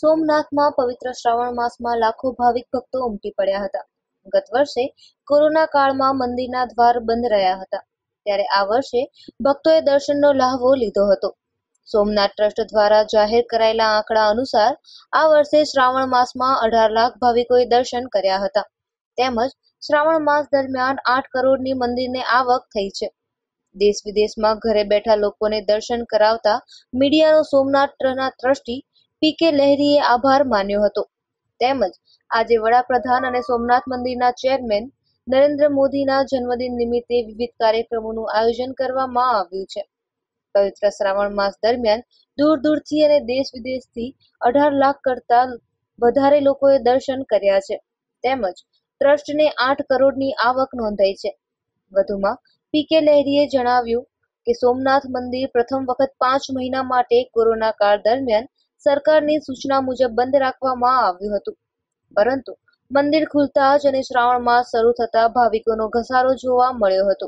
સોમનાથમાં પવિત્ર શ્રાવણ માસમાં લાખો ભાવિક ભક્તો ઉમટી પડ્યા હતા. ગત વર્ષે કોરોના કાળમાં મંદિરના દ્વાર બંધ રહ્યા હતા. ત્યારે આ વર્ષે ભક્તોએ દર્શનનો લહાવો લીધો હતો. સોમનાથ ટ્રસ્ટ દ્વારા જાહેર કરાયેલા આંકડા અનુસાર આ વર્ષે શ્રાવણ માસમાં અઢાર લાખ ભાવિકોએ દર્શન કર્યા હતા. તેમજ શ્રાવણ માસ દરમિયાન આઠ કરોડની મંદિરને આવક થઈ છે. દેશ વિદેશમાં ઘરે બેઠા લોકોને દર્શન કરાવતા મીડિયાનો સોમનાથના ટ્રસ્ટી પી કે લહેરીએ આભાર માન્યો હતો. તેમજ આજે વડાપ્રધાન અને સોમનાથ મંદિરના ચેરમેન નરેન્દ્ર મોદીના જન્મદિન નિમિત્તે વિવિધ કાર્યક્રમોનું આયોજન કરવામાં આવ્યું છે. પવિત્ર શ્રાવણ માસ દરમિયાન દૂર દૂરથી અને દેશ વિદેશથી અઢાર લાખ કરતા વધારે લોકોએ દર્શન કર્યા છે. તેમજ ટ્રસ્ટને આઠ કરોડની આવક નોંધાઈ છે. વધુમાં પી કે લહેરીએ જણાવ્યું કે સોમનાથ મંદિર પ્રથમ વખત પાંચ મહિના માટે કોરોના કાળ દરમિયાન સરકારની સૂચના મુજબ બંધ રાખવામાં આવ્યું હતું. પરંતુ મંદિર ખુલતા જ અને શ્રાવણ માસ શરૂ થતા ભાવિકોનો ઘસારો જોવા મળ્યો હતો.